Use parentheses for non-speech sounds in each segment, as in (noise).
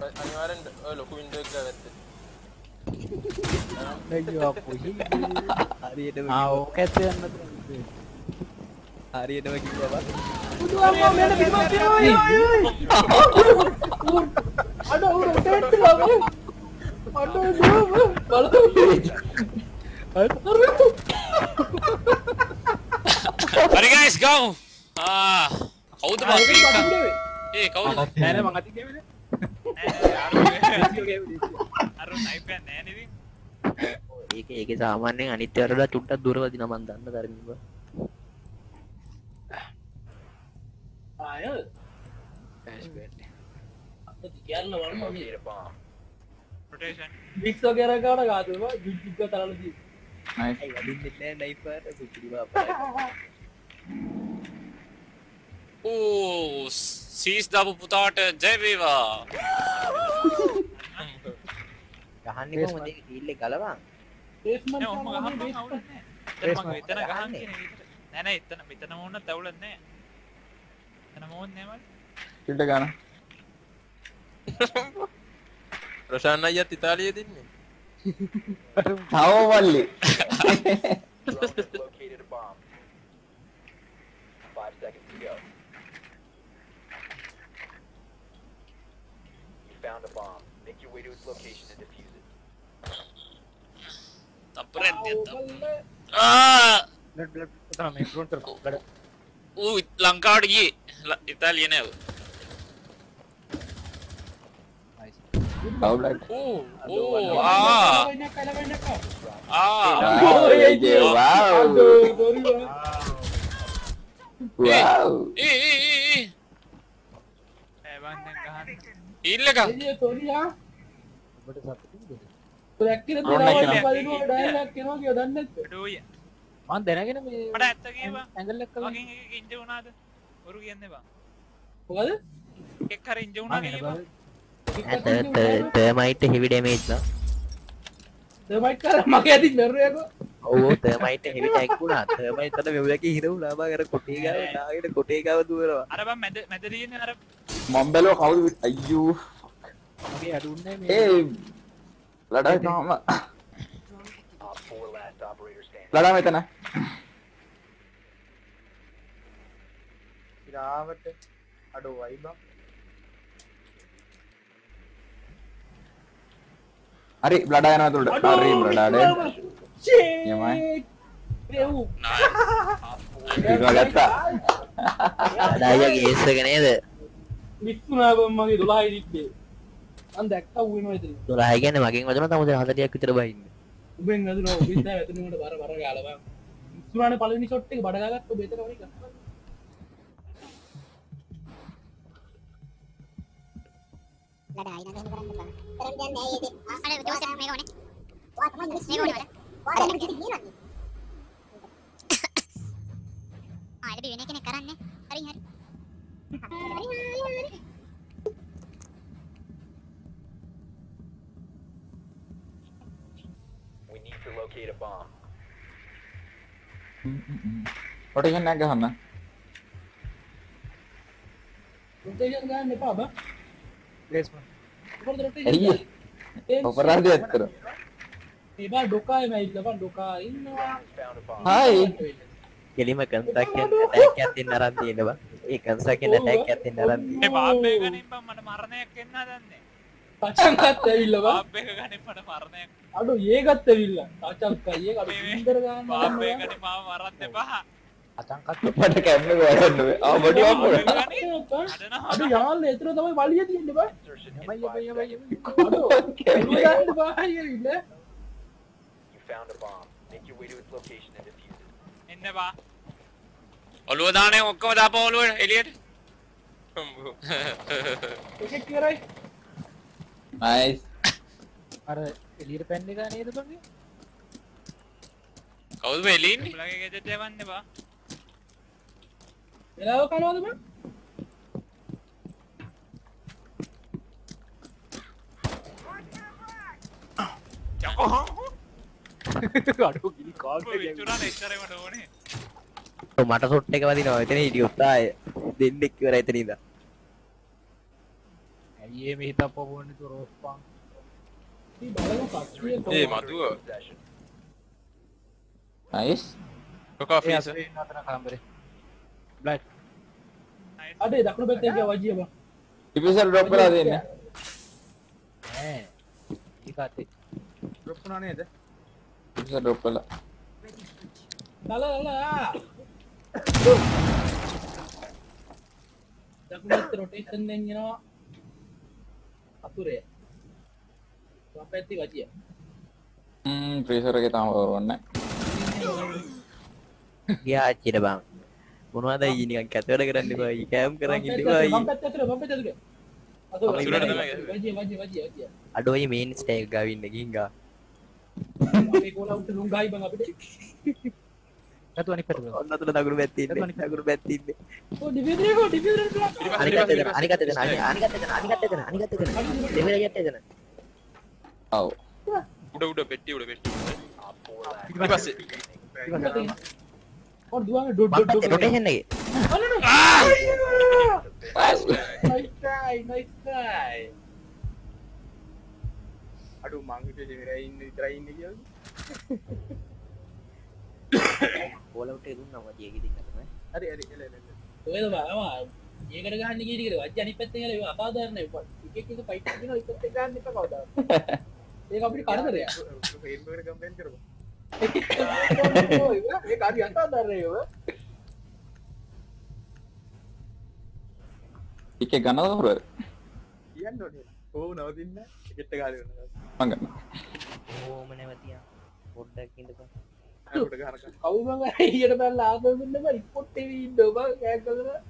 අනිවාරෙන් ලොකු වින්ඩක් ගත්ත හරියටම ඕක ඇත්ත යන්න හරියටම කිව්වා බුදුහාමුදුරුවෝ මෙන්න පිටුපත් තියෙනවා අය අය අඩ උර උඩට ලාම අඩ බලන්න හරි guys ගමු ආ කවුද? බං ඒ කවුද නෑන මං අති ගෙවල අරු නයිපයන් නෑනවී ඒක ඒක සාමාන්‍යයෙන් අනිත්‍යවරලා චුට්ටක් දුරවදි නමන් දන්න ධර්මිව ආය කියන්න වන්න ප්‍රටේෂන් වික්ෂ කරකාට ගාතුම ජුජ්ජික තරලදී වඩින්නෙත් නෑ නයිපට සුපිරිවා ඕ සීස් දපු පුතාට ජයවේවා ගහන්න කොහොමද? ඒක කීල්ලේ ගලවා ඒස්මන් ඔහම ගහම අවුලන්නේ එතන එතන ගහන් කියන නැන එතන මෙතන ඕන්න තැවුලන්නේ එතන මෝන් නෑමල් පිට ගන ප්‍රශාන් අයත් ඉතාලිය තින්නේ තවමල්ලි. තපරැත්ත (laughs) ආ ගඩ ඌ ලංකාවට ගියේ ල- ඉතාලිය නැව කවුලට ඕ ඕ ආ ආ ඒ ඒ ඒ ඒ ඇබන්දන් ගහන්න ඉල්ලක තොරියා ඔබට සතුටින්ද? කිය දන්න ඩෝය මන් දැනගෙන මේ මට ඇත්ත කියවා ඇඟල් එක්ක වගින් එක ඉන්ජ වුණාද ඔරු කියන්න බා මොකද එක් හර ඉන්ජ වුණා තර්මයිට හෙවි ඩමේජ්ලා දෙමයිට කර මගේ ඇති මැරයක ඕ තර්මයිට හෙවි ටැක්ුණා තර්මයිතට මෙවලක හිරවු ලාබා කර කොටේගාව නාගට කොටේකාව දුවරවා අරබ මැද මැදරීන අර මොම්බැලෝ කවුද? අයූ ඒ ලඩා තාම ලඩා මෙතන. රාවට අඩෝ වයිබම් හරි ලඩා යනවා තුළට හරි ලඩාඩ යමයි ගත්තා දායගේ ඒස්සක නේද විත්තුනාබම් මගේ දොලායි දික්්බේ අන් දැක්ක වුවෙනවා ඇති දොලාහගන්න මගින් වදන තමුද හදරයක් විතර බයින්න උබෙන් අද නො විද ඇතනට බර බර ගලව ඉස්තුරාන පලනි ෂොට් එක බඩගත්ත බෙතර වනි කරන්න (coughs) හරි හරි රොටේෂන් එක ගහන්න රොටේෂන් ගන්න එපා බා ලේස්මන් කොහොමද ඇයි රොටේෂන් ඔපරාධය ඇත්තර ඒබා ඩොකාය මැයිල්ල බන් ඩොකා ඉන්නවා හයි කෙලිම කන්සක්ෙන් ටැක් ඇතින් අරන් තියෙනවා ඒ කන්සකෙන් ටැක් ඇතින් අරන් ඒ බාපය ගනින් බම් මට මරණයක් එන්න දන්නේ පචන්කත් ඇවිල්ලවා බාපය ගනින් මට මරණයක් අඩු ඒගත් ඇවිල්ල තාචක්කයේ අඩු ඉන්දර ගන්න ගනි මාව මරන්න එපා. අතංකත් මට කැම්ම ගන්න ආ බඩි වපුර අඩු යාල් එතර තමයි වලිය තියන්න බා. අඩු. ගන්න බාහිරඉන්න එන්න බා. ඔළුව දානේ ඔක්කොම දාප ඔළුව එලියට එකක් කරයි නයිස් අර එලියට පැන්න එක නේද බගේ කවුද එලින්නේ ලගේ ගෙදට යවන්න බා එලාව කනවාදම අඩු කිරි කාල් මට සොට් එක වදිනවා. එතන හිටිය උත්තාය දෙන්නෙක් ඉවර එතනද ඇයි ඒ මෙහිත පොබන්නතු රෝස්පාන් ඒ කොහොමද. මදුව නයිස් කොකා ෆීස නතන කාම්බරේ බ්ලයිට් අඩේ දකුණු පැත්තේ ගියා වජිය බං ඉපිසල් ඩ්‍රොප් වෙලා දෙන්නේ නෑ ඒකතේ ඩ්‍රොප්ුණා නේද ඉපිසල් ඩ්‍රොප් වෙලා ලල ලල ආ. දකුණු පැත්තේ රොටේෂන් එකෙන් එනවා අතුරේ වම් පැත්තේ ෆ්‍රීසර් එකේ තාම වරවන්නේ ගියා අච්චිට බං. මොනවද ඊ නිකන් කැතවල කරන්න ඊ කෑම් කරන් ඉන්න එපා වම් ඊ. පැත්තේ ඇතුලේ වම් පැත්තේ ඇතුලේ. අතුර අපි ඉවරද? වජිය තමයි? වජිය වජිය වජිය. වජිය අඩෝයි මේන් ස්ටේක් ගාවින්න ගිහින් ගා. මේ කෝලා උන්ට ලුම් ගායි බං අපිට. ඇතු අනි පැට ඔන්න තුල දකුණු පැත්තේ ඉන්නේ. දකුණු පැත්තේ අනිකත් අනිකත් අනිකත් අනිකත් අනිකත් දෙවිල යට්ට එතන ඔව් උඩ උඩ පෙට්ටි උඩ පෙට්ටි ඊට පස්සේ ඕ දුවන්නේ ඩොඩ් මම ඩොඩ් පැත්තේ රොටේෂන් එකේ නයිස් ට්‍රයි නයිස් ට්‍රයි අඩු මං හිතුවේ දෙවිලා ඉන්න විතරයි ඉන්නේ කියලා බෝලවුට් එක දුන්නා මම ජීගේ දින්නට නෑ හරි හරි එල එල ඔයද බලවා ඒකට ගහන්න ගිය ටිකට වජ්ජ අනිත් පැත්තෙන් යලා ඒක අසාධාරණ එක එක එක ෆයිට් කරනවා එක එක ගන්න එපා කවදාවත් ඒක අපිට හරි ඒක එකේ ගන්න දවර කියන්න ඕනේ. ඕ නවතින්න. ටිකට් එක හරි වෙනවා. මං ගන්න ඕම නැවතියා. පොඩ්ඩක් ඉඳපන්. කවුද මම ඊට බැලලා ආසල් දෙන්න බෑ රිපෝට් එකේ ඉන්න ඔබ කෑ කරලා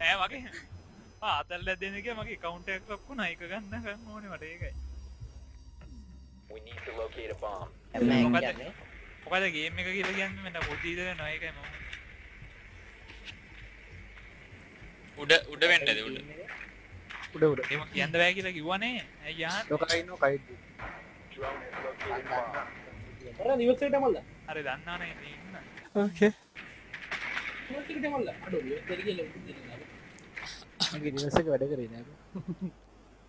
නෑ මේ ඉන්නේ නෑ මගේ ආතල් දෙන එක මගේ කවුන්ට් එකක් ලොක්කුණා ඒක ගන්න ගන්න ඕනේ මට ඒකයි. මොකද? ගේම් එක කියලා පොඩි ඉද වෙනවා ඒකයි මම. උඩ උඩ වෙන්නද උඩ? උඩ උඩ. එහෙම කියන්න බෑ කියලා ඇයි යහන් ලොකයින්න අර නිවසේට මල්ලා හරි දන්නවනේ ඉන්න ඕකේ මල්ලා අඩෝ මගේ නිවස එක වැඩ කරේ නෑ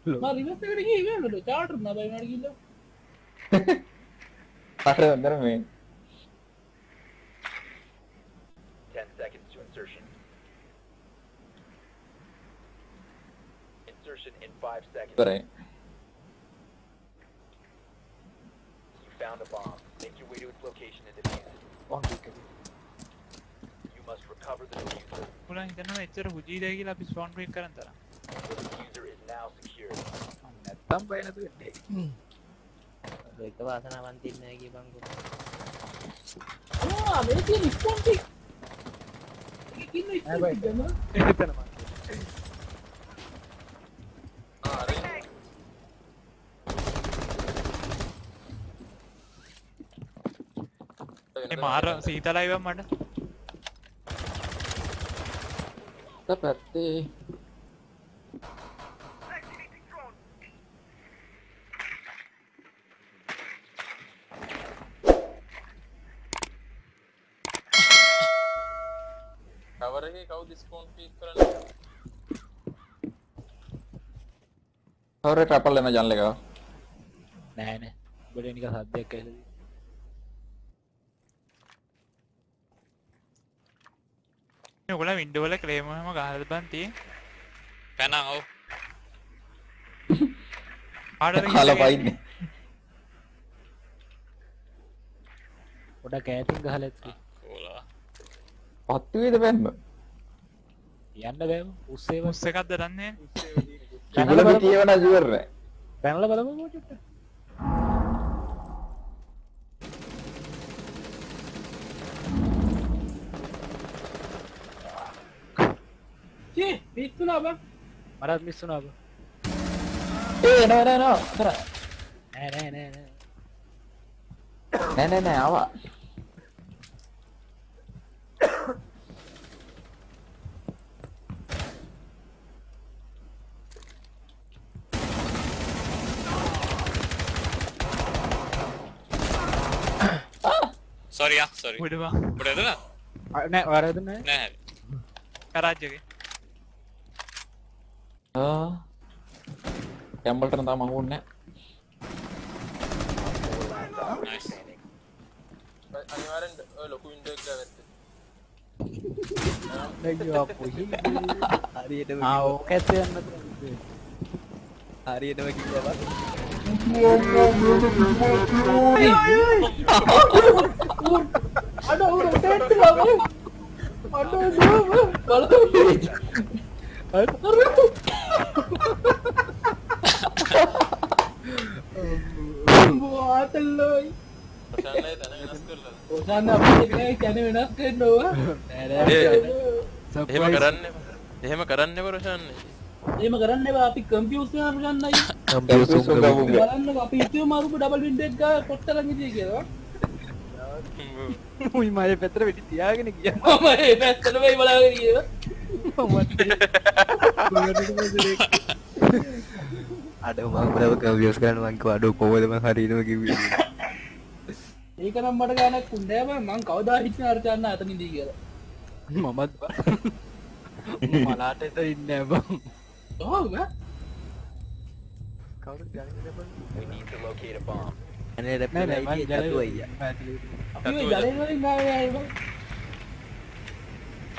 මම නිවසේට ගියේ ඉවරනලු චාටර් නබයි වුණාට ගිහලා (laughs) අර හොඳර මේ ඉවරයි පුලන් හිතනවා එච්චර හුජීද කියලා අපි ස්පෝන් බ්‍රේක් කරන් තරම්. නැත්තම් බය නැතු වෙන්නේ එක වාසනාවන්ත ඉන්න කිය බංකෝ ආ මේකේ රිස්පොන්ස් එක ඉන්න නෑ බයි. ඉස්සෙල්ලා ගම එතනම මේ. මාර සීතලයිව මට පැත්තේ කවර එකේ කවුද ස්පෝන් පීක් කරන්නේ කවර ට්‍රැපල් එන ජනල එක නෑ නෑ බඩ නික සද්දයක් ඇහෙලා ඔගොල්ලෝ වින්ඩෝ වල ක්ලේම් එකම ගහලා බන් tie පැන ඔව්. ආඩර (laughs) හල පයින්නේ පොඩක් ඈතින් ගහලා පත්තුවේද පැන්ම යන්න බෑ උස්සේ මුස්ස එකක් දරන්නේ කිවල කියවන ජුවර පැනල බලමු චුට්ට චේ පිස්සුනා බං මරත් මිස්සුනාව ඒ නෝ නෝ නෝ කර නෑ නෑ නෑ නෑ නෑ නෑ නෑ ආවා සොරියා සොරි උඩවා උඩ එදන නෑ වරද නෑ නෑ කරාජ්‍යගේ කැම්බල්ටන තා මහුන්න නයිස් අනිවාරෙන් ලොකු ඉන්ඩක් ගත්ත හරියටම ඕක ඇත්යන්න හරියටම කිව්වා අඩ උර කරලා ඔසන්න අපේ කැන වෙනස් කරන්නවා එහෙම කරන්න එහෙම කරන්න පරශාන්නේ ඒම කරන්න අපි කම්පියස් ගන්නයි. බලන්න අපි ඉතිව මරුපු ඩබල් වින්ඩෙක් කොට්ටලඟ කියලා. (laughs) මුයි මය පැතර වෙටි තියාගෙන කිය මම ඒ පැත්තට වෙයි බලාගෙන කියව අඩ මංගලව කවියස් කරන මංක අඩු කොවදම හරිනම කිවේ ඒකනම් මට ගානක් කුන්ඩෑම මං කවදා හිච්ච අර්චන්න අතනිදී කියලා මමත් මලාට එත ඉන්න බං ඔහොම අනේ රැප අයිය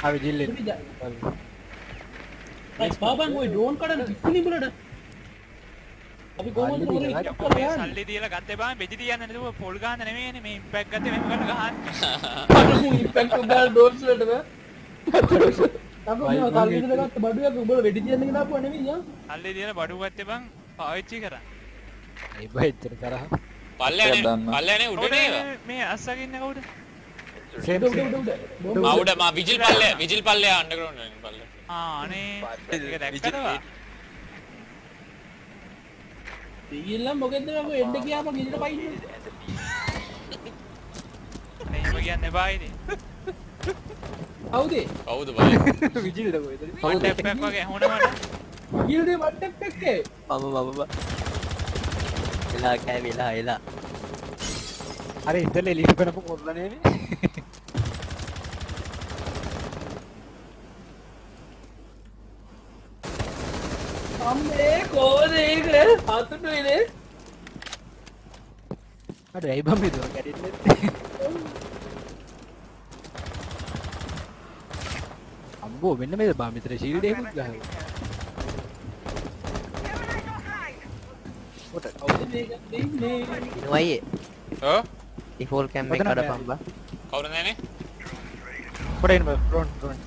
අපි පාබන් ඔය ඩෝන් කඩන පිනිබලට අපි කොහොමද මොකද දීලා? සල්ලි දීලා ගත්තේ බං බෙජි තියන්න නේද පොල් ගන්න නෙමෙයිනේ මේ ඉම්පැක්ට් ගත්තේ මෙහෙම කරලා ගහන්න අර මු ඉම්පැක්ට් එක ගාලා ඩෝන්ස් වලට බෑ අපි මේ කල්පිට ගත්ත බඩුවක් උඹලා වෙඩි තියන්න කියලා අපුවා නෙමෙයි යා සල්ලි දීලා බඩු ගත්තේ බං පාවිච්චි කරා එබ එච්චර තරහ පල්ලයනේ දන්න. පල්ලයනේ උඩනේ ඒවා. මේ අස්සගින්න කවුද උඩ උඩ උඩ උඩ උඩ මා විජිල් පල්ලය විජිල් පල්ලය අන්ඩර්ග්‍රවුන්ඩ් වලින් පල්ලය ආ අනේ. ඒක දැක්කදවා දෙයියල්ලා මොකෙන්ද මම එන්න ගියාම ගිහින් පයින්නේ අනේ එහෙම කියන්න එපා ඉතින් කවුද කවුද බලය (laughs) විජිල්ද කොයිද මට ටැප්පක් වගේ ඇහුණ මට. ගිල්ඩේ මට්ටක් එක්කේ මම මම වෙලා කෑ වෙලා එලා අර ඉතල එලිට පෙනපු කොල්ලනේන අම්මේ කෝද ඒක හතුට වෙලේ අට ඇයි බම් දුව කැඩන්න? අම්බෝ මෙන්න මේ බාමිතර ශීල්ඩයකුත් ගහ කවුද මේක දෙන්නේ ඉනවයේ. ඕ ඉෆෝල් කැම්ම ඔතන කඩ බෑ. පම්බා කවුද නෑනේ පොටයින් ෆ්‍රොන්ට් ෆ්‍රොන්ට්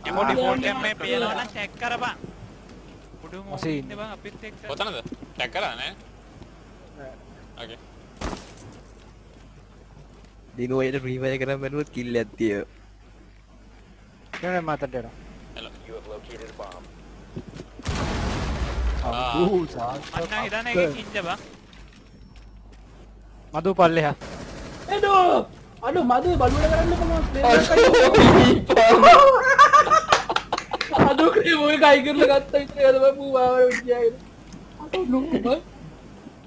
ඩිමෝ ඩිෆෝල්ට් එකෙන් මේ පියනවා නම් චෙක් කරපන් අසේ මොකද බං අපිත් එක්ක. කොතනද ටැග් කරා නෑ. ඕකේ දිනුවයට ප්‍රීවය කරම් බැනුවත් කිල්ල ඇත්තිය නෑ මතට එනවා. හෙලෝ අම්බෝ අන්න හිතන එක කිංජ බං. මදු පල්ලෙහා. එඩෝ අඩු මද බලුවට කරන්න කොම අඩු ක්‍රේ කයි කරල ගත්ත ඉතරම පූවාවට විචාගෙන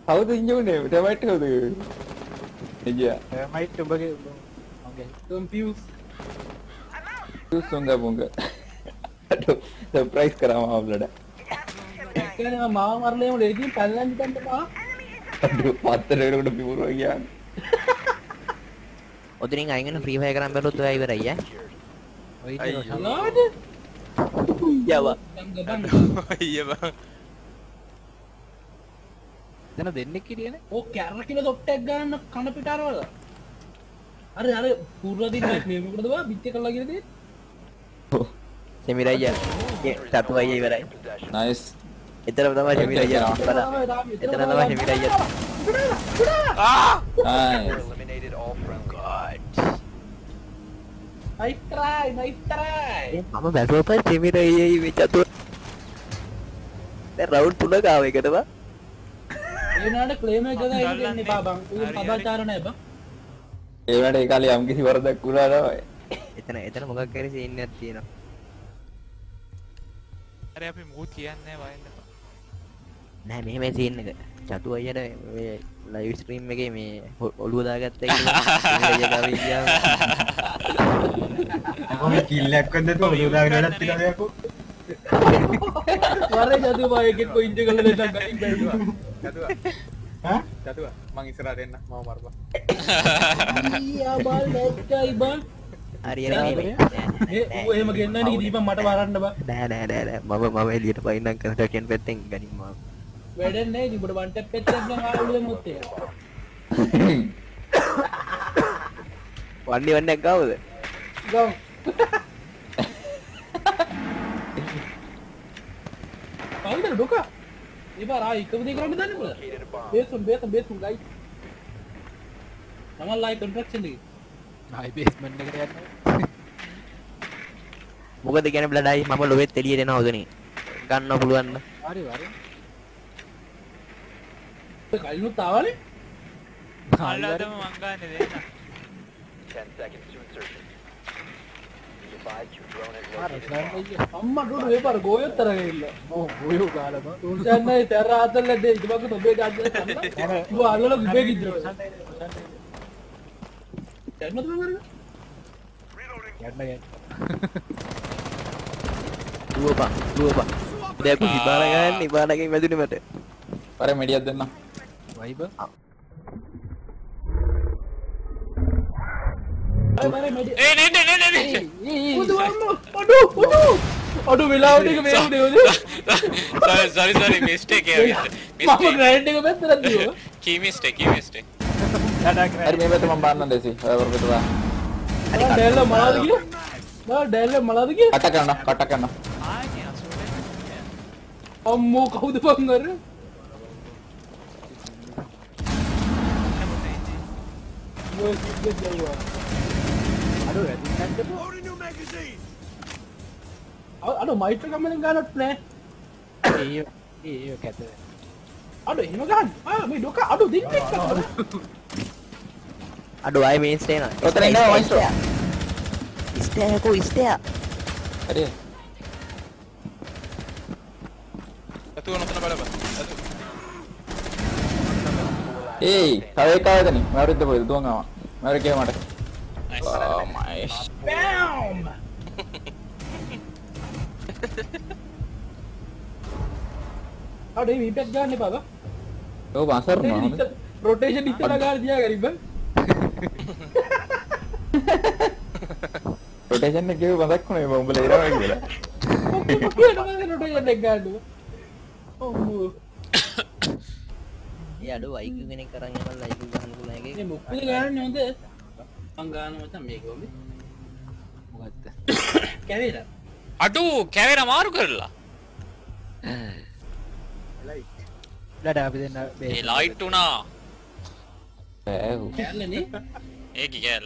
හවද ඉංජුනේ ටමයිට් හවද එජ මයිට් උඹගේ මගේ කම්පියස් සුංග පුංග සප්‍රයිස් කරම අවලට එකන මාව මරලයම ලේදී පැල්ලන් තන්ටවා පත්තරකට පිපුරුව කියන්න ඔදරින් අයිගෙන ්‍රීහය කරම් බැලොත් අයිවරයිය ලාට යව ගබන්න අයිය බං තන දෙන්නෙක් කිරියන? ඕ කැරල කියල තොට්ටක් ගන්න කණ පිටාරවල. අර අර පුරදි මේකටදවා බිච්ච කල්ලා කියද සෙමිරයිය තතු අය ඉවරයි. නයිස් එතර තම ශමිරයිය එතන තම ශමිරයිය නයිතරයි නයිතරයි මම බැලුවපයි සෙමිරයි වෙචතු රවු් තුන කාව එකටවා ඒනට ක්ලේම එක ඉන්න පාබං පදාචාරණය බ. ඒවට ඒකාල යම් කිසි වරදක් වුණානවයි එතන එතන මොකක් කර ඉන්න තියෙනවා. අර අපි මුකුත් කියන්නේ වයින්න නෑ මෙහෙම සින්න එක. චතු අයට ලයිව් ස්ට්‍රීම් එක මේ ඔළුව දාගත්ත කොහොම කිල්ලක් කොන්ද තෝ උදාගෙන වැඩක් තියනවා යකෝ? වරේ ජතු බායකෙත් පොයින්ට් එක ගන්න දෙන්න ගයින් බැලුවා හා චතුව මං ඉස්සරහ දෙන්න මම මරපන් ඊයා බල් නැත්තයි බල් හරි හරි මේ- ඒ ඌ එහෙම ගෙන්නන්නේ කි දීපන් මට වරන්න බා. නෑ නෑ නෑ නෑ. මම මම එළියට පයින්නම් කන්ස්ට්‍රක්ෂන් පැත්තෙන් ගනින් මම වැඩක් නැහැ. ඉතින් උඹට වන් ටැප් එකක් නම් ආවුල ඒක වන්නේ වන්නක් ගාවද? ගම් කවුද ඩොක? ඉපාර ආයි එකම දේ කරන්න දන්නේ මොකද බේසුන් බේසුන් බේසුන් ගයි. තමන් ලයි කන්ස්ට්‍රක්ෂන් එකේ. ආයි බේස්මන්ට් එකට යන්න. මොකද ගැන බ්ලඩයි මම ලොවෙත් එළියට එන හොදනේ ගන්න පුළුවන් හරි හරි කලිනුත් ආවනේ අල්ලදම මං ගන්න දෙන්න අම්මා ඩොඩ ඒ පාර ගෝයොත් තරගෙන ඉන්න ඕ ඔයෝ ගාලම උන්සන්නයි තැර ආතල්ල දෙ ඉතිබක තොබේ ගන්න ඌ අල්ලලා විබේ කිද්දර දැන්මත් මම යන්න ගන්න දුවපන් දුවපන් දැකු ඉබාල ගන්න ඉබාලගෙන් වැදුනේ මට පර මෙඩියක් දෙන්න වයිබ ඒ නෙඩ නෙඩ නෙඩ අඩු අඩු වෙලාවට එක මේ උනේ සරි සරි මිස්ටේක් මම ග්‍රෑන්ඩ් එක පැත්තට දියෝ කී මිස්ටේක් කී මිස්ටේක් හරි මේ පැත්ත මම බාන්න දෙසි ඔය වර පිටුවා ඩැල්ල මලාද කිය බා ඩැල්ල මලාද කිය කට කරන්න කට කරන්න ආයේ අසුරේ අම්මෝ කවුද බං අඩු අඩු මයිට්‍ර කමෙන් ගන්නත් නෑ ඒ ඒ කැත අඩු එහෙම ගන්න. ආ මේ ඩොක අඩු දින්නෙක් කරනවා අඩු අය මේන් ස්ටේන ඔතන ඉන්නවා මයිස්ටර් ස්ටේකෝ ස්ටේ හරි ඇතුව නොතන බලපන්. ඇතු ඒයි තව එකක් ආවදනි මවරිද්ද පොයිද දුවන් ආවා මවරි කිය මට ආ මයිස් බෑම් අඩු පැත් ගන්න එපා බා. ඔව් අසරණ හොඳ. රොටේෂන් ඉස්සලා ගන්න තියා ගරින් බං. රොටේෂන් එක මතක් වුණේ මම උඹලා ඉරවා කියලා. රොටේෂන් එක ගන්න අඩු අයිකු කෙනෙක් කරන් යනවා ලයිකු ගන්න පුළුවන් මේ මුක්කුද ගන්න හොඳ මං ගන්න මචං මේක ඔබේ මොකක්ද කැවේලා. අඩු කැවෙන මාරු කරලා. ලඩ අපි දෙන්න ඒ ලයිට් උනා. ඇහු කැල්ලනේ ඒක කෑල්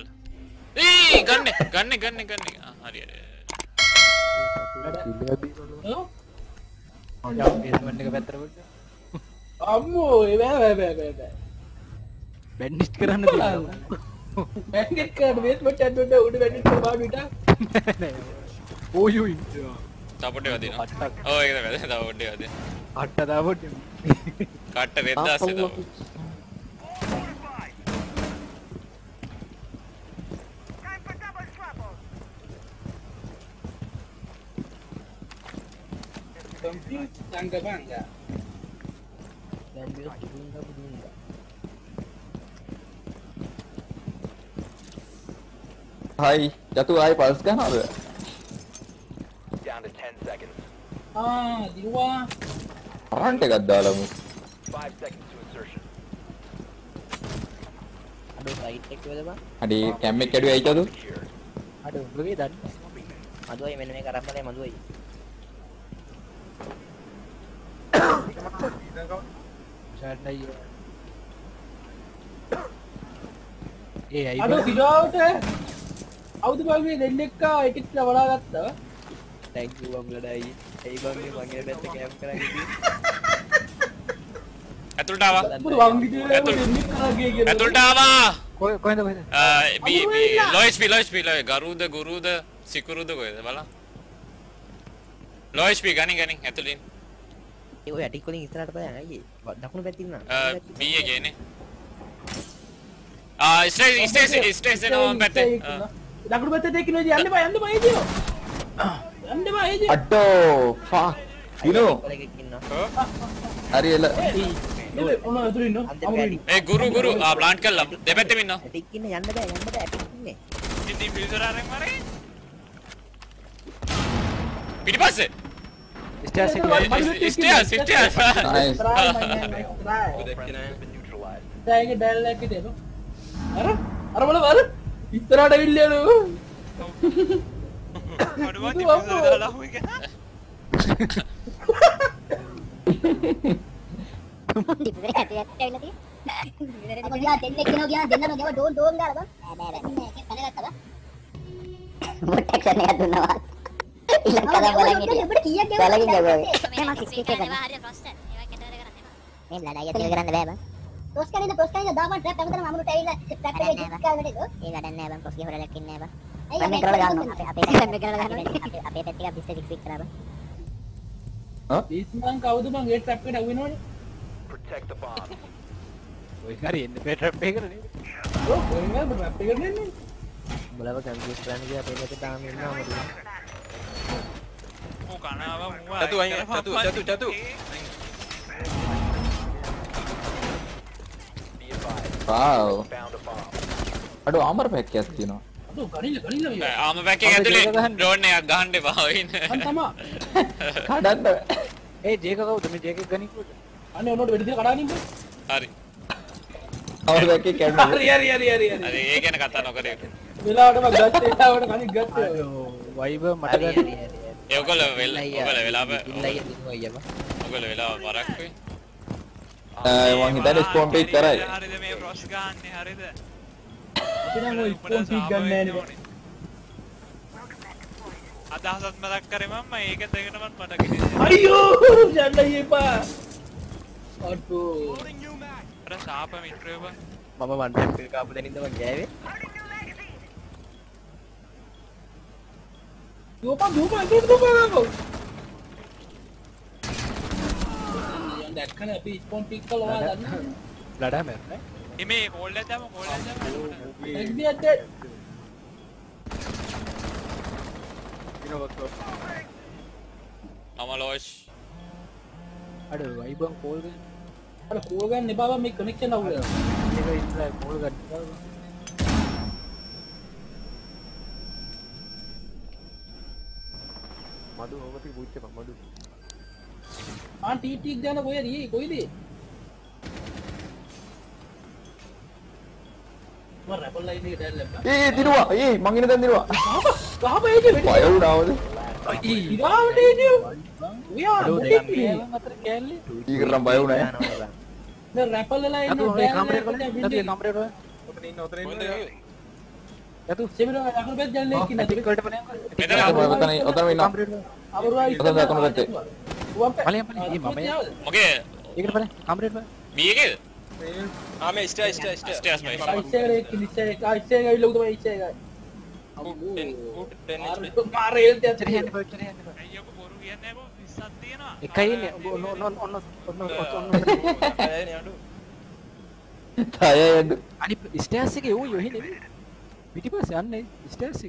ඒ ගන්න ගන්න ගන්න ගන්න. ආ, හරි හරි බේස්මන්ට් එක පැත්තට අම්මෝ බෑ බෑ බෑ බෑ බෑ. බැන්ඩිස්් කරන්න. බැංගෙත් (laughs) කරන්න බේස්මන්ට් ඇඩ්ඩොට උඩ වැඩි කරපා මිට ඕයෝ ඉන්නවා. තපොටේ වදිනවා අට්ටක් ඔව් ඒක තමයි. පොඩ්ඩේ වදින අට්ට දාපොට කට්ට රෙද්දාස්සේ තව කම්පියුටර් සංගබංග හයි යතු ආයි පල්ස් ගන්නවද ආ දිරුවා කරන්ට් එකක් දාලාමු අඩු සයිට් එක වල බං හරි කැම් එක කැඩුවේ ඇයිද අඩ උඹගේ දන්න මදුවයි මෙන්න මේක අරන් බලයි මදුවයි ඒ. (coughs) අඩු සිරාවට අවුදු බලමේ දෙන්නෙක්කා එකෙත් වඩා ගත්තා. බං ලඩයි. ඒ බං (laughs) මේ මගේ පැත්ත කැම් කොහෙද කොහෙද බී ලොයිස් පි ලොයිස් පි ලොයි ගරුද ගුරුද සිකුරුද කොහෙද? බලන්න. ලොයිස් පි ගනි ගනි ඇතුළින් ඒ වලින් ඉස්සරහට බලයන් අයියේ දකුණු පැත්තේ ඉන්නා බී එකේනේ ආ ස්ටේ ස්ටේ පැත්තේ. ලකුණු පැත්තට එක්කිනෝ යන්න යන්න ඒදියෝ යන්න ඒදියෝ අට්ටෝ ෆා ඉනෝ හරි එල. ඒ ගුරු ගුරු. ආ ප්ලාන්ට් කළා දෙපැත්තෙම ඉන්නවා. ඇටික් ඉන්න යන්න බෑ යන්න අරන් මරේ පිටිපස්සේ? ස්ටේර්ස් එක stairs stairs nice try my man try දැන් ඒක ඩැල් එකක් හිටියද අර අර බල අර ඉස්සරහට විල්ලියලු මොඩුවත් ෆිල්ටර් දාලා හුයි ගහ ටිපුරේ ඇටි ඇටි ඇවිල්ලා තියෙන්නේ. මොකද යා දෙන්නෙක් කෙනා ගියා දෙන්නම ගියාම ඩෝන් ඩෝන් ගාලා බා. බෑ බෑ බෑ. ඒක කනගත්තා බා. ප්‍රොටෙක්ෂන් එකක් දුන්නා. ඉලක්ක කදා බලන් හිටියා. බලකින් ගෙවුවා. මම 60 එක කරනවා. හරියට ප්‍රොස්ට්. ඒවා කැටවර කරන්නේ බා. මේ ලඩායි ඇතුලේ කරන්න බෑ බා. ප්‍රොස් කනින්ද ප්‍රොස් කනින්ද දාපන් ට්‍රැප් හැමතැනම අමුණට ඇවිල්ලා ට්‍රැප් එකේ කික් කරගෙන ඉතෝ. ඒ වැඩක් නෑ බං ප්‍රොස් ගේ හොරලක් ඉන්නේ බා. මම මේ කරලා ගන්නවා. අපේ අපේ අපේ කරලා ගන්නවා. අපේ පැත්තේ බිස්ට් එක ෆික්ස් කරා බා. ඉස්මන් කවුද බං ඒ ට්‍රැප් එකට අහුවෙනවනේ ඔය හරි එන්න පේ ට්‍රැප් එකකට නේ ඔව් කොහෙන්ද ට්‍රැප් එකට එන්නේ බලව කන්ෆියුස් කරන්න ගියා අපේ පැත්තේ තාම ඉන්නවා මොකද මූ කනවා මූ චතු අයින් චතු චතු චතු wow. අඩු ආමර පැක් එකක් තියෙනවා අතෝ ගනින්න ගනින්න විය ආම පැක් එක ඇතුලේ ඩ්‍රෝන් එකක් ගහන්න එපා ඔයින් මන් තමා කඩන්න ඒ ජේක කවුද මේ ජේක ගනිකුද අනේ ඔන්නෝට වෙඩි දෙක කඩානින්න හරි ආමර පැක් එක කැඩුණා හරි හරි හරි හරි හරි ඒ ගැන කතා නොකර වෙලාවටම ගත්ත වෙලාවට කණි ගත්ත වයිබ මට හරි හරි හරි ඒ ඔයගොල්ලෝ වෙල ඔයගොල්ලෝ වෙලාව ඉල්ලයි දිනුවා අයියා ඔයගොල්ලෝ වෙලාව වරක් වෙයි. මං හිතන්නේ ස්පෝන් පේජ් කරයි. හරිද මේ ප්‍රොස් ගන්න? හරිද? අපි නම් ඔය ෆෝන් පීක් ගන්න නෑනේ. අදහසත් මතක් කරේ මම ඒක දෙකටමත් මට කිව්වේ අයියෝ යන්න එපා. අටෝ අර ශාප මිත්‍රයෝ බං. මම වන් ට්‍රැප් එක කාපු දෙනින්ද මං ගෑවේ දුවපන් දුවපන් දුවපන් දුවපන් දැක්කනේ අපි ස්පෝන් පීක් කළා දන්න ලඩා මැරනේ එමේ කෝල් එකක් දාමු කෝල් එකක් දාමු එක්බියත් මම ලෝෂ් අඩ වයිබන් කෝල් අර කෝල් ගන්න එපා බං මේ කනෙක්ෂන් අවුල ඒක ඉස්සලා කෝල් ගන්න මඩු ඔබට පුච්ච මඩු. ආ ටී ටීක් ගන්න කොහෙද? ඊ කොයිද? මම රැපල් ලයින් එක දැල්ලා බං ඒ දිනුවා ඒ මං ඉන්න දැන් දිනුවා ගහම ඒකේ වෙඩි බය වුණාවද? ඉරාවට එදියෝ ඔයා අතර කෑල්ලේ. ඊකරම් බය වුණා. දැන් රැපල් වෙලා ඉන්න කැමරේට වල ඔතන ඉන්න ඔතන ඉන්න මොකේ ඒකට පලයන් කැමරේට වල බී එකේද ආ මේ ස්ටේ ස්ටේ ස්ටේ ස්ටේර්ස් මයි ඉස්සෙල්ලා එක යන්න බෑ අයියෝ බොරු කියන්නේ බෝ 20ක් තියෙනවා එකයි ඉන්නේ ඔන්න ඔන්න ඔන්න ඔන්න ඔන්න තය අනි ස්ටේර්ස් එකේ යෝ යෝ නෙමෙයි පිටිපස්සේ යන්නේ ස්ටේර්ස්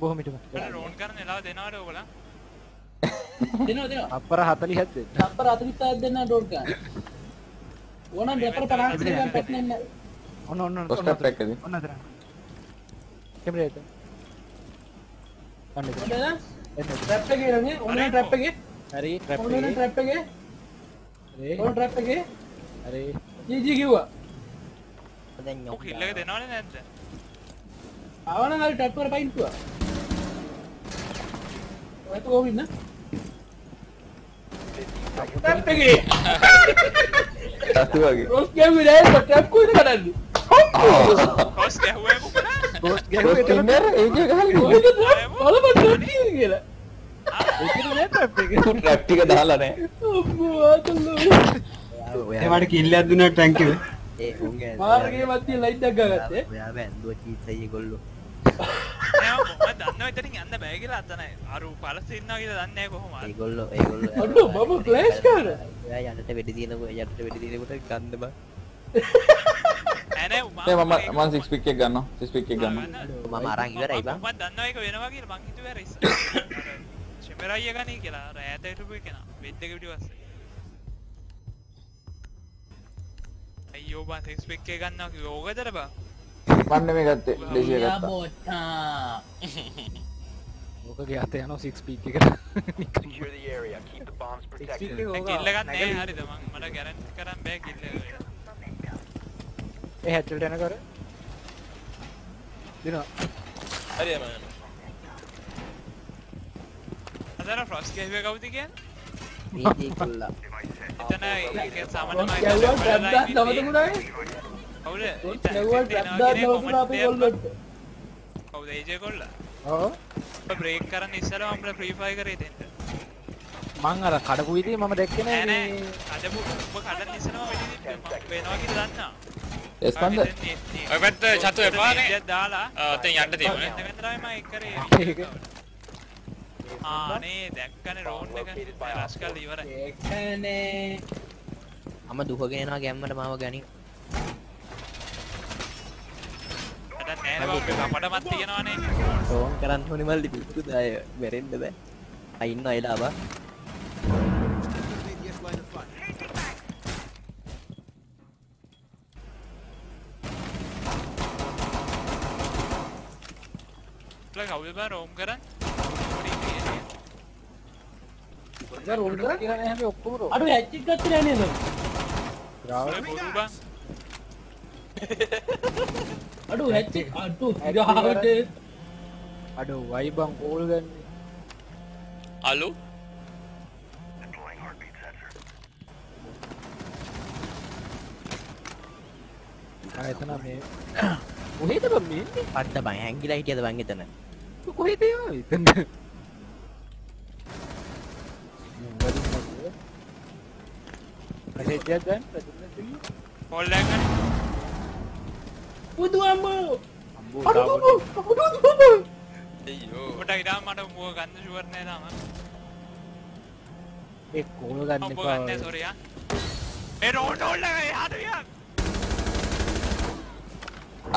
බොහොමිට රෝන් කරන එලාව දෙනවද ඔයගොල්ලෝ දෙනවා දෙනවා. අපර 40ක් දෙන්න නම්බර 47 දෙන්න ඩෝඩ් ගන්න ඕනම් දෙපර 50 ගන්න පැට්නෙන්න ඔන්න ඔන්න ඔන්න පොස්ට් පැක් එකදී ඔන්න අතර කැමරේට අන්න හොඳද එන්න ට්‍රැප් එකේ නේ ඕන ට්‍රැප් එකේ හරි ට්‍රැප් ඕන ට්‍රැප් එකේ හරි ඕන ට්‍රැප් එකේ හරි ජීජී කිව්වා දැන් ඔක කිල්ල එක දෙනවද නැද්ද ආවනම් හරි ට්‍රැප් එකට පයින් තුවා ඔයත් කොහොම ඉන්න ට්‍රැප් එකේ සතු වගේ රොස් ගැව්වේ නෑ ට්‍රැප් කොහෙද කඩන්නේ ඉන්නර ඒක ගහලා කොහෙද ට්‍රැප් බලපන් ට්‍රැප් කියලා. ඒක නේ ට්‍රැප් එක ට්‍රැප් ටික දාලා නැහැ. අම්මෝ ආතල්ලෝ ඒවට කිල්ලයක් දුන්නා ටැංකිව ඒ උන්ගේ (laughs) මාර්ගයේ මැදින් ලයිට් එකක් ගත්තේ. ඔයා බැන්දුව චීසයි ඒගොල්ලෝ. නෑ මම දන්නවා එතනින් යන්න බෑ කියලා අතන අරු පලස ඉන්නවා කියලා දන්නේ නැහැ කොහොමද ඒගොල්ලෝ ඒගොල්ලෝ. අඩෝ මම ෆ්ලෑෂ් කරන ඔයා යන්නට වෙඩි තියෙනකො යන්නට වෙඩි තියෙනකොට ගන්න බා (laughs) නෑ මම මම සික්ස් පික් එක ගන්නවා සික්ස් පික් එක ගන්නවා මම අරන් ඉවරයි බං මම දන්නවා ඒක වෙනවා කියලා මං හිතුවේ අර ඉස්සර ෂෙමරයිය ගනී කියලා ඈත හිටපු කෙනා බෙඩ් එක පිටිපස්සේ අයියෝ බං සික්ස් පික් එක ගන්නවා කිව්ව ඕකදර බං මන්න මේ ගත්තේ ලේසිය යා ගත්තා බොට්ටා ඕකගේ අත යනවා සික්ස් පීක් එකට කිල්ල ගන්න නෑ හරිද මං මට ගැරන්ටි කරන්න බෑ කිල්ල එක. ඒ හැට්ටල්ට යන කර. දෙනවා. හරි මම අදර ෆ්‍රොස් ගහුවේ කවුද කියන්නේ? නීති කොල්ලා. එතන ඒක සාමාන්‍ය කවුද? කවුද? ඒජේ කොල්ලා? ඕ බ්‍රේක් කරන්න ඉස්සලා මම ෆ්‍රී ෆයර් කරේ දෙන්න. මං අර කඩපු විදිහ මම දැක්කේ නෑ අදපු ඔබ කඩන්න ඉස්සලා මම වෙඩි දින්න. වෙනවා කියලා දන්නා එස්පන්ද ඔය පැත්ත චතු එපානේ දාලා. ඔතෙන් යන්න කරේ. (laughs) ආනේ දැක්කනේ රෝන් එක. රස් කරලා ඉවරයි. ඒකනේ අම දුහගෙන යනවා ගැම්මට මාව ගනි අද නෑ ඔබ කපඩමත් තියෙනවනේ. ටෝන් කරන්න ඕනි මල්ලි. පිස්සුද අය මැරෙන්න බෑ. අයින්න අයලා බා බා රෝම් කරන් දැන් රෝල් කරා කියලා නෑ හැබැයි ඔක්කොම රෝ අඩු හැච් එක ගත්තේ නෑ නේද ඔය බොරු බං අඩු හැච් එක අඩු ඉරහාට අඩෝ වයි බං කෝල් ගන්න අලු එතන මේ කොහෙද බං මේ? පට්ට බං හැංගිලා හිටියද බං එතන කොහෙද ඒවා එතන? මෙසේජ් එකක් ගන්න. ප්‍රතිමත් කෝල් එකක් ගන්න බුදු අම්මෝ අම්බෝ අඩු ඩාවුන් අම්මෝ අඩු අම්මෝ අයියෝ. ඔබට ඉතින් මට මුව ගන්න ෂුවර් නෑ තාම. ඒ කෝල් ගන්න ඔබ එපා. ගන්න සෝරි ආ. ඒ රෝඩ් හොල්ල එහාට ගියා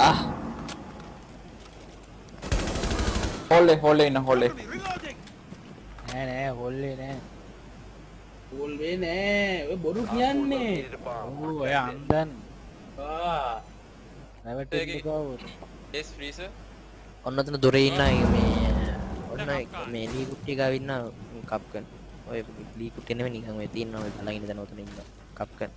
ආ හොල්ලේ හොල්ලේ ඉන්න හොල්ලේ නෑ නෑ හොල්ලේ නෑ වේ නෑ ඔය බොරු කියන්නේ. ඌ ඔය අන්දන්. ආ ඒස් ෆ්‍රීසර් ඔන්න ඔතන දොරේ ඉන්න මේ ඔන්න මේ ලී කුට්ටිය ගාව ඉන්න කප්කන් ඔය ලී කුට්ටිය නෙමෙයි නිකන් ඔය තියෙන ඔය ළඟින් දැන් ඔතන ඉන්න කප්කන්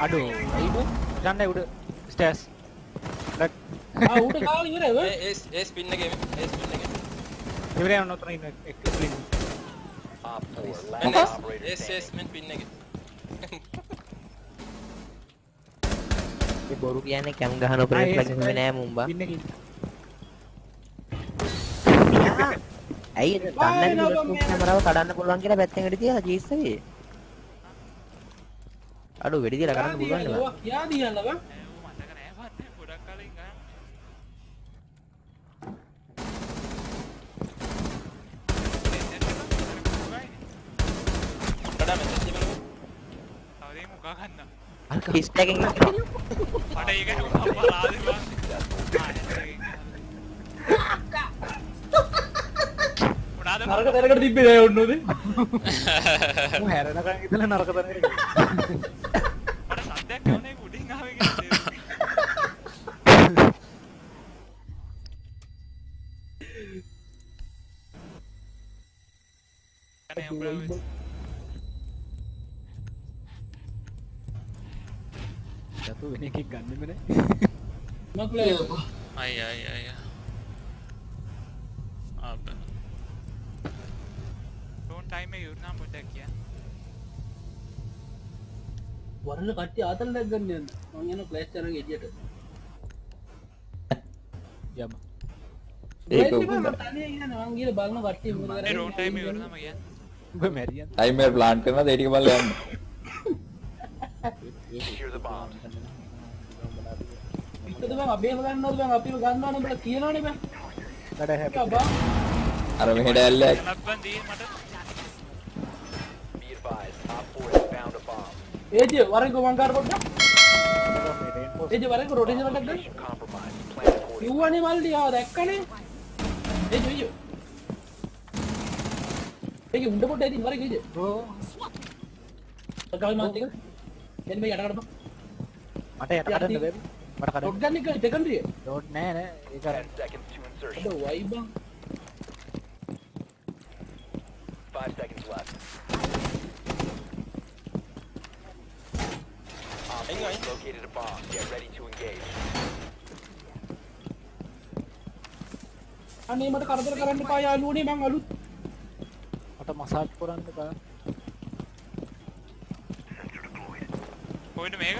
අඩෝ. අයිබ යන්න උඩ. ස්ටෑස් ඌට කාල ඉවරයි ඔය ඒස් ඒස් පින්න එකේ ඒස් පින්න එකේ ඉවරයි ඔන්න ඔතන ඉන්න එක් ස්ලින් ඒස් ඒස් මෙන් පින්න එකේ ඒ බොරු කියන්නේ කැම් ගහන ඔපරේටර් ළඟ නෑ මුම්බා පින්නකින් ඇයි දන්නේ නැති කැමරාව කඩන්න පුළුවන් කියලා පැත්තකට තියලා ජීස්සගේ අඩු වෙඩි තියලා කරන්න පුළුවන් නේද කියා දියන්නව ඌ මතක නෑ පන්නේ ගොඩක් කලින් ගන්න වඩා මෙතන තිබුණා තවදී මුකා ගන්න අර ෆිස් ටැගින් මට ඒක අපරාධේ බං උනාද නරක තැනකට තිබ්බේ නෑ ඔන්නෝද මු හැරෙනකන් ඉඳලා නරක තැනකට මට සද්දයක් යන්නේ උඩින් ආවේ කියලා අනේ උඹලා යතු වෙන එකක් ගන්නෙම නෑ මක්ලේ අය අය අය අප ඩෝන් ටයිම් එක යුරුනම් පොඩ්ඩක් කියන්න වරල කට්ටිය ආතල් දැක් ගන්න යන්න මං යන ක්ලෑෂ් කරන එළියට යම ඒක ක්ලෑෂ් එක මම තනියෙන් ඉන්න මං ගිහලා බලන කට්ටිය මොකද ඒ කරන්නේ ඩෝන් ටයිම් එක යුරුනම් කියන්න උඹ මැරියන් ටයිමර් ප්ලාන් කරනවා ඒ ටික බලලා යන්න පිටද බං අපේම ගන්නවද බං අපිව ගන්නවනේ බල කියනවනේ බං වැඩ හැපි බං අර මෙහෙට ඇල්ලක් ලබ්බන් දී මට ඒජ වරෙන්කෝ මං කාර පොඩ්ඩක් ඒජ වරෙන්කෝ රොටේෂන් එකක් ගන්න කිව්වනේ මල්ලි ආ දැක්කනේ ඒජ ඒජ ඒක උණ්ඩ පොඩ්ඩ ඇදින් වරෙන්කෝ ඒජ ඕ සකාල් මාත් එක එන්න මේ යටකට බං මට යට කඩන්න බැරි. මට කඩන්න. ඩොට් ගන්න එක දෙකන්ඩ්‍රිය ඩෝට් නෑ නෑ. ඒක අර වයි බං අනේ මට කරදර කරන්න එපා යාළුවනේ. මං අලුත්. මට මසාජ් කරන්න බෑ කොයිද මේක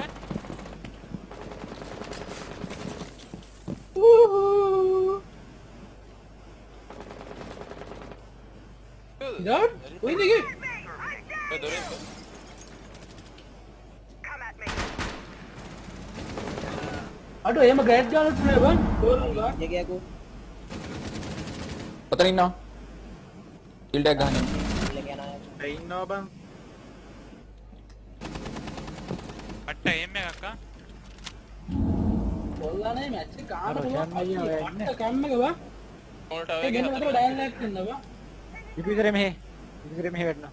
ඩොට් කොයිද ගියේ ඔය දොරෙන් අඩෝ එහෙම ග්‍රෑඩ් ගන්නත් නෑ බං ඩෝල් ගා ඔතන ඉන්නවා ෆීල්ඩ් එකක් ගහන්න ඒ ඉන්නවා බං පට්ට එම් එකක් ආ කොල්ලානේ මැච් ගන්න යන්න අයියා ඔය ඉන්නේ. කැම් එක බං මොනට ඒ ගෙන්න අතර ඩයල් එකක් ඉන්න බං ඉතිවිතරේ මෙහෙ. ඉතිවිතරේ මෙහෙ වෙන්න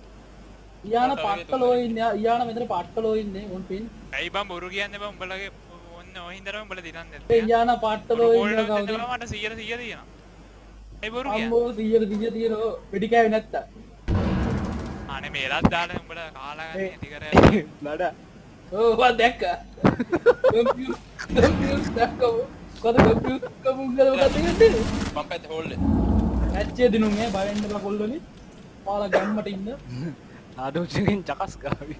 ඊයාන පට්ටලෝ ඉන්නේ. ඊයාන මෙතන පට්ටලෝ ඉන්නේ උන් පින් ඇයි බං බොරු කියන්නේ බං? උඹලගේ ඔන්න ඔය හින්දාම උඹලා දිනන්නේ ඒ ඊයාන පට්ටලෝ ඉන්න කවුද? මට 100 100 තියෙනවා. ඒ බොරු කියන්නේ? අම්මෝ 100 100 තියෙනවා. වෙඩි කෑවේ නැත්තා අනේ මේලත් දාලා උඹලා කාලා ගන්න ඇති කරලා. (laughs) ලඩ ඕ වා දැක්කා කම්පියුටර් කම්පියුටර් දැක්කෝ කොද කම්පියුටර් කම්පියුටර් මොකද කියන්නේ මම පැත්තේ හෝල්ඩ් මැච් එක දිනුම් ඈ බය වෙන්න බා කොල්ලෝනේ. පාලා ගම්මට ඉන්න. ආඩෝචගෙන් චකස් ගාවි.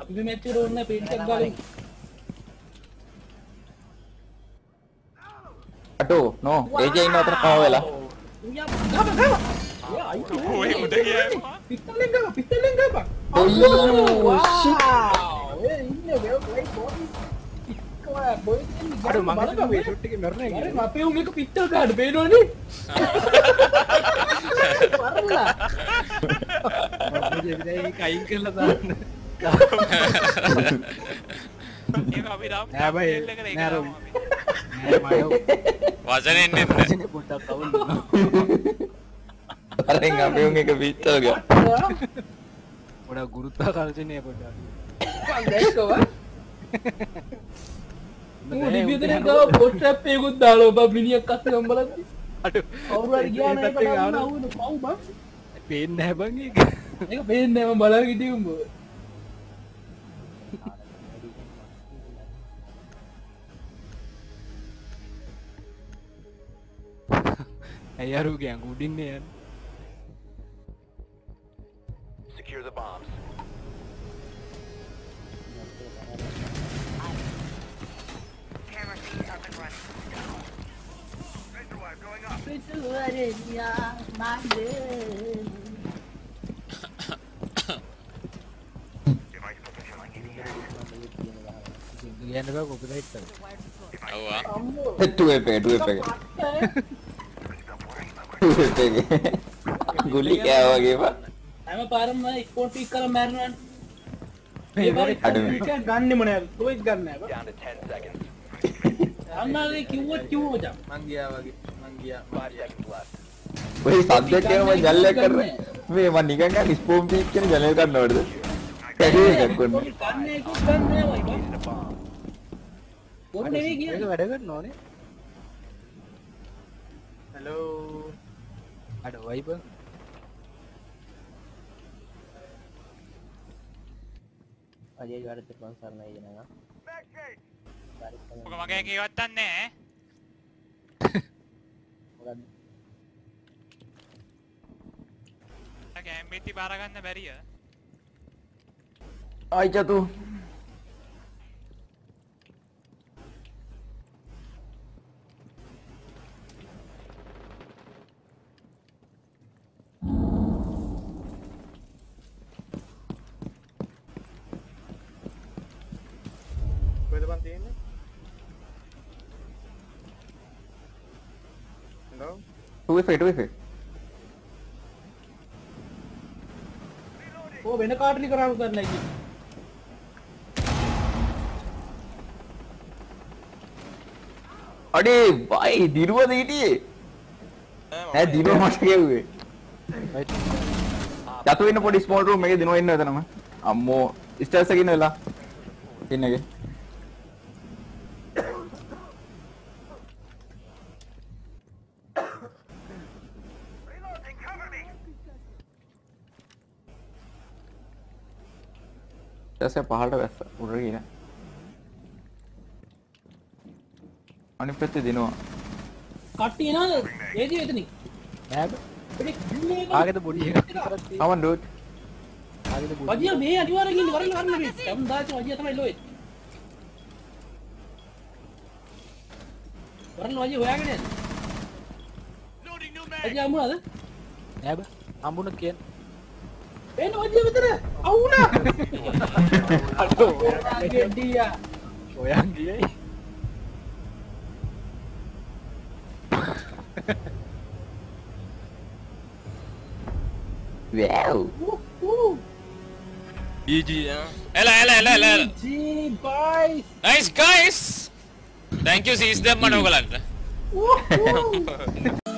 අපි මේ මැච් එකට ඕනේ පේන්ට් එකක් ගාලා අටෝ නෝ ඒජේ ඉන්න අතර කව වෙලා අයියෝ ඔය උඩ ගියා පිස්තලෙන් ගම පිස්තලෙන් ගම ඔයෝ ෂිට් ඒ ඉන්නේ අඩු මං එකේ මරණ එක අර අපේ උන් එක පිස්තල් කාඩ් පේනවනේ කයින් කරලා දාන්න ඒක අපි දාමු නෑ අරෙන් අපේ උන් එක පිට්ටල් ගා පොඩක් ගුරුත්වාකර්ෂණය පොස්ට් ඇප් එකකුත් දාලා ඔබ මිනිහෙක් අස්සේ ගම්බලද්දි (laughs) අඩු. කවුරු හරි ගියා නම් ඒකට අහුන අහුන පව් (laughs) අරුගේ අඟ උඩින්නේ යන්නේ කියන්න බෑ කොපිරයිට් එක ඔව්වා අම්මෝ ටු එප් එක ටු එප් එක ටු එප් එක ගුලි කෑවා වගේ බා හැම පාරම ස්පෝන් පික් කරලා මැරෙනවනේ මේ ඒ අඩු. පාරේ ගන්නෙම නෑ තෝයිත් ගන්න නෑ බං අන්නාගේ කිව්වොත් කිව්ව මචං මං ගියා වගේ මං ගියා ඔය සබ්ජෙක්ට් එකම ජල්ලයක් කරන මේ මම නිකන් ගන්න ස්පෝම් පීක් කියන ජනල් ගන්නවලද කැඩේ එකක් ගන්න එකක් ගන්න නෑ වයි බං බොරු නෙවෙයි කියන්නේ වැඩ කරන්න හලෝ අඩ වයිබ අජය වැඩ තිරුවන් සරණයි ජනයා ඔක මගේ එක මොකද කැම්බෙති බාරගන්න බැරිය? ආයිචතු කොහෙද බන් තියෙන්නේ? 2 2 ඕ වෙන කාටලි කරාම කරන්න ඇයි අඩේ බයි දිරුවද හිටියේ ඈ දිනුව මට කිව්වේ යතු වෙන්න පොඩි ස්මෝල් රූම් එකේ දිනුව ඉන්න එතනම අම්මෝ ස්ටර්ස් එකේ ඉන්න වෙලා ඉන්න එකේ ඊටසේ පහළට වැස්ස. උඩ ගිහින්. අනිත් පැත්තේ දිනුවා. කට්ටිය එනවද ඒදී එතනින්. ගින්නේ ආගෙද බොඩි එක. කමන් ඩූඩ් ආගෙද බොඩි වදියා මේ අනිවාර්යෙන් ඉන්නේ වරෙන් වරෙන් මේ. සම් දාච්ච වදියා තමයි ලෝයේ වරෙන් වදියා හොයාගෙන යන්නේ. වදියා මොනවද නෑබ හම්බුණ කියන්න. එන්න වදියා විතර අවුනා අඩෝ ගෙඩියා ඔයන් ගියයි වැව් GG එලා එලා එලා එලා එලා. ජී බයිස් nice guys. Thank you සීස් දෙම්මන ඔයගලන්ට Woohoo! (laughs)